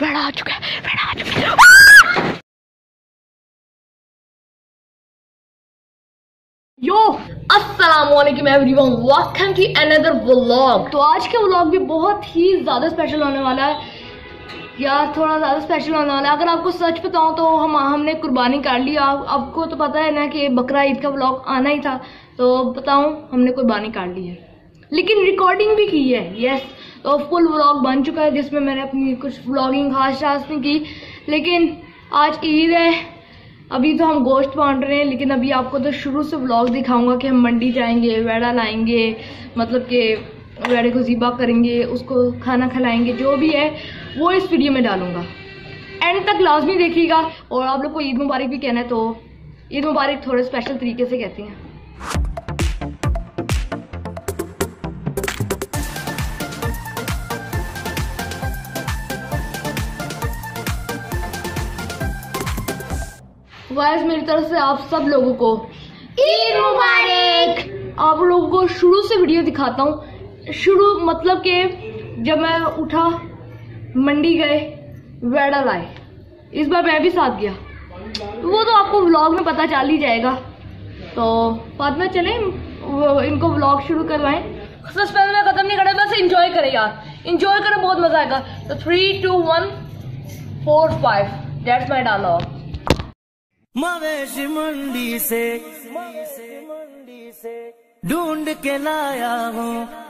वेड़ा आ चुका है, वेड़ा आ चुका है। Yo everyone, welcome to another vlog. तो आज का व्लॉग भी बहुत ही ज़्यादा स्पेशल होने वाला है। यार थोड़ा ज़्यादा स्पेशल होने वाला है। अगर आपको सच बताऊँ तो हम हमने कुर्बानी कर ली। आप, आपको तो पता है ना कि बकरा ईद का ब्लॉग आना ही था। तो बताऊँ हमने कुर्बानी कर ली है। लेकिन रिकॉर्डिंग भी की है। यस तो फुल व्लॉग बन चुका है जिसमें मैंने अपनी कुछ व्लॉगिंग खास खास नहीं की। लेकिन आज ईद है। अभी तो हम गोश्त बांट रहे हैं लेकिन अभी आपको तो शुरू से व्लॉग दिखाऊँगा कि हम मंडी जाएँगे वेड़ा लाएँगे मतलब कि वेड़े को ज़िबा करेंगे, उसको खाना खिलाएँगे, जो भी है, वो इस वीडियो में डालूँगा। एंड तक लाजमी देखिएगा, और आप लोग को ईद मुबारक भी कहना है तो ईद मुबारक थोड़े स्पेशल तरीके से कहती हैं। वाइस मेरी तरफ़ से आप सब लोगों को ईद मुबारक। आप लोगों को शुरू से वीडियो दिखाता हूँ शुरू मतलब कि जब मैं उठा मंडी गए वेड़ा लाए। इस बार मैं भी साथ गया। वो तो आपको व्लॉग में पता चल ही जाएगा। तो बाद में चले इनको व्लॉग शुरू करवाएँ। सस्पेंस में खत्म नहीं करें बस इंजॉय करें यार। इंजॉय करें बहुत मज़ा आएगा। तो three two one four five that's my dialogue मवेशी मंडी से मवेशी मंडी से ढूंढ के लाया हूँ।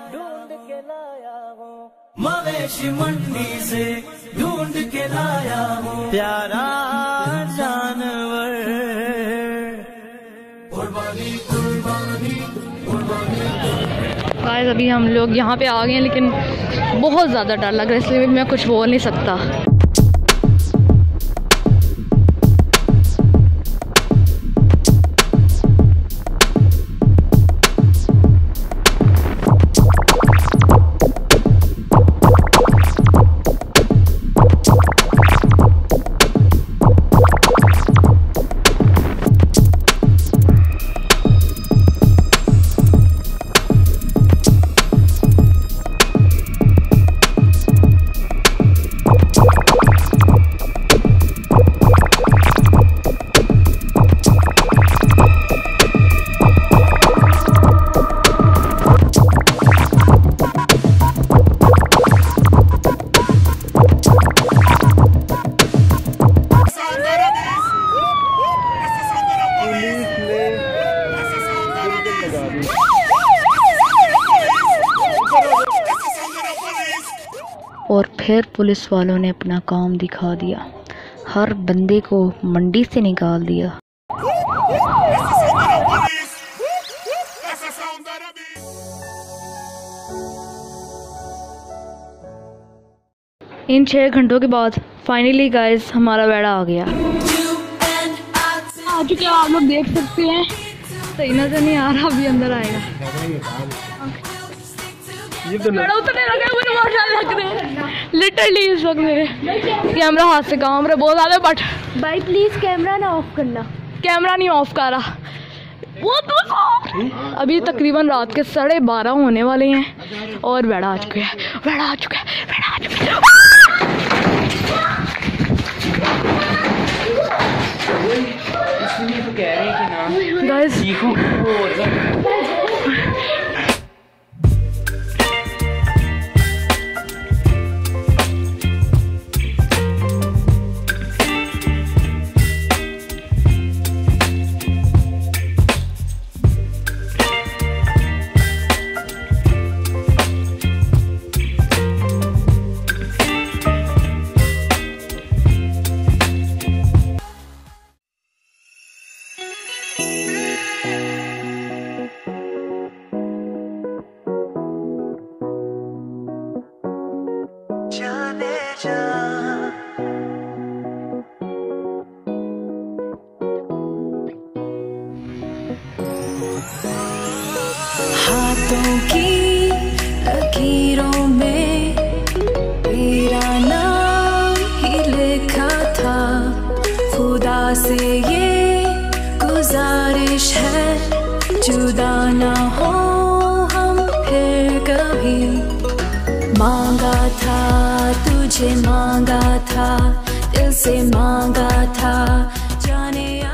लाया हूँ। मवेशी मंडी से ढूंढ के लाया हूँ। प्यारा जानवर। कुर्बानी कुर्बानी कुर्बानी। गाइस अभी हम लोग यहाँ पे आ गए हैं लेकिन बहुत ज़्यादा डर लग रहा है इसलिए मैं कुछ बोल नहीं सकता। फिर पुलिस वालों ने अपना काम दिखा दिया। हर बंदे को मंडी से निकाल दिया। इन छः घंटों के बाद फाइनली गाइस हमारा बेड़ा आ गया। आ चुके आप लोग देख सकते हैं? सही नज़र नहीं आ रहा अभी अंदर आएगा। वेड़ा उतरने लगा मुझे बहुत डर लग रहा है लिटरली इस वक्त मेरे कैमरा हाथ से काम रहा बहुत ज़्यादा बट भाई प्लीज़ कैमरा ना ऑफ़ करना। कैमरा नहीं ऑफ़ कर रहा। वो तो अभी तकरीबन रात के साढ़े बारह होने वाले हैं और वेड़ा आ चुके हैं। वेड़ा आ चुका है। वेड़ा आ चुका है। गाइस से ये गुजारिश है। जुदा ना हो हम फिर कभी। मांगा था तुझे मांगा था दिल से मांगा था जाने आ।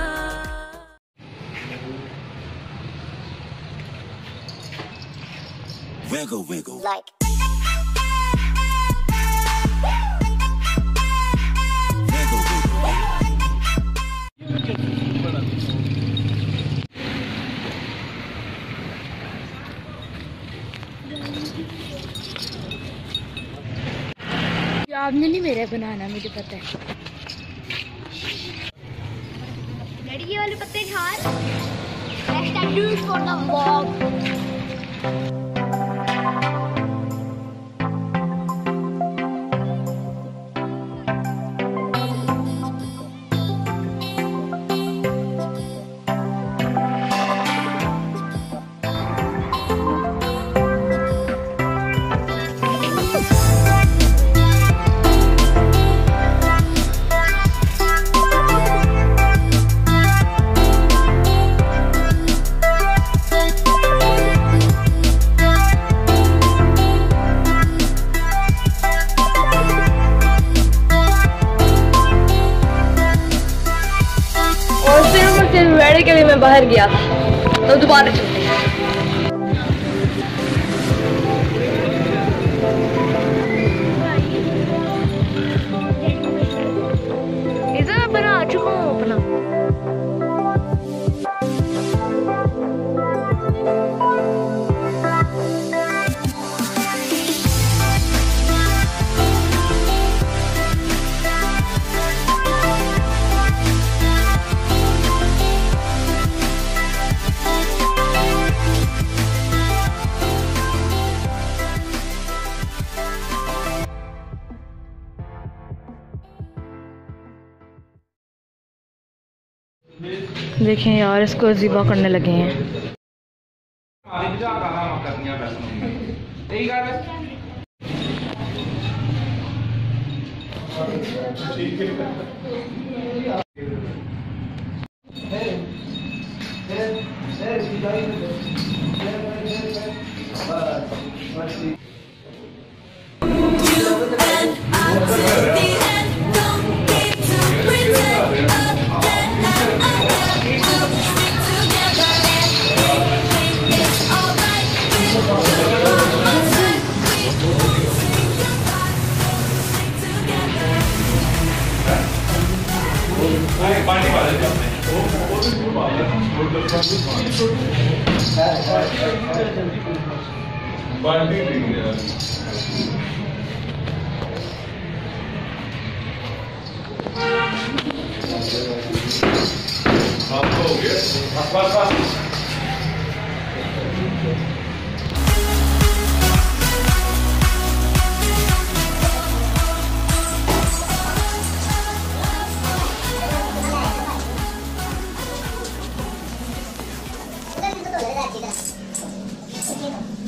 Wiggle, wiggle. like आपने नहीं मेरा बनाना मुझे पता है। लड़की वाले पत्ते झाड़ गया तो दोबारा देखें यार इसको अजीबा करने लगे हैं। Vai vir, Vamos, vamos. Rapaz, rapaz. 觉得那几个，吃。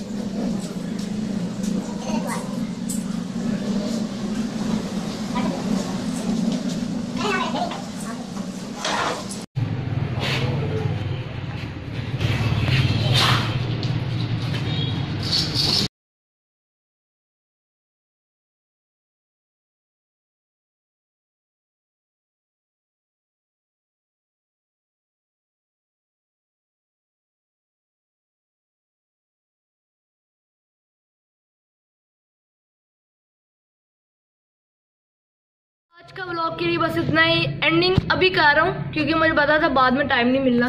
आज का ब्लॉग के लिए बस इतना ही. एंडिंग अभी कर रहा हूँ, क्योंकि मुझे पता था बाद में टाइम नहीं मिलना.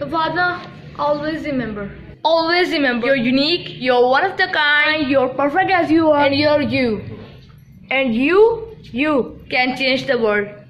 तो फाद ना always remember always remember your unique your one of the kind your perfect as you are and your you and you you can change the world